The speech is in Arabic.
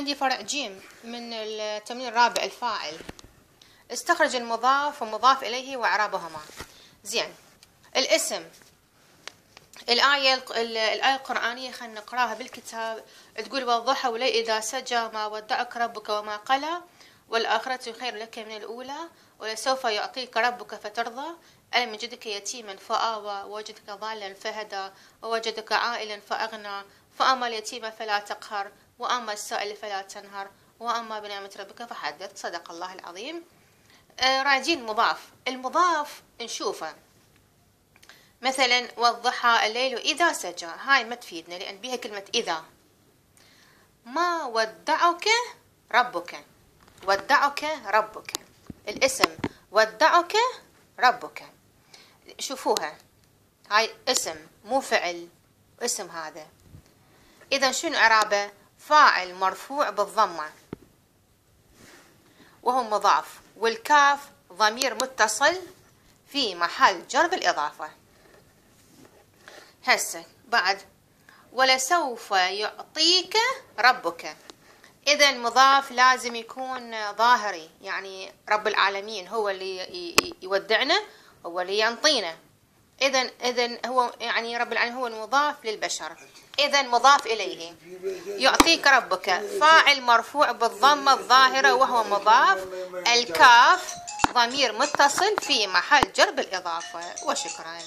عندي فرع جيم من التمرين الرابع الفاعل. استخرج المضاف ومضاف إليه وإعرابهما. زين. الاسم. الآية الآية القرآنية خلينا نقراها بالكتاب. تقول والضحى ولي إذا سجى ما ودعك ربك وما قلى والآخرة خير لك من الأولى ولسوف يعطيك ربك فترضى. ألم يجدك يتيما فآوى ووجدك ضالا فهدى ووجدك عائلا فأغنى. فأما اليتيم فلا تقهر وأما السائل فلا تنهر. وأما بنعمة ربك فحدث. صدق الله العظيم. آه راجين مضاف. المضاف نشوفه. مثلا والضحى الليل إذا سجى. هاي ما تفيدنا لأن بها كلمة إذا. ما ودعك ربك. ودعك ربك. الاسم ودعك ربك. شوفوها. هاي اسم مو فعل اسم هذا. إذا شنو إعرابه فاعل مرفوع بالضمة. وهو مضاف. والكاف ضمير متصل في محل جر بالإضافة هسه بعد. ولسوف يعطيك ربك. إذا المضاف لازم يكون ظاهري يعني رب العالمين هو اللي يودعنا هو اللي ينطينا. إذا إذا هو يعني رب العالمين هو المضاف للبشر. إذا مضاف إليه. يعطيك ربك. فاعل مرفوع بالضمة الظاهرة وهو مضاف. الكاف ضمير متصل في محل جر بالإضافة وشكرا.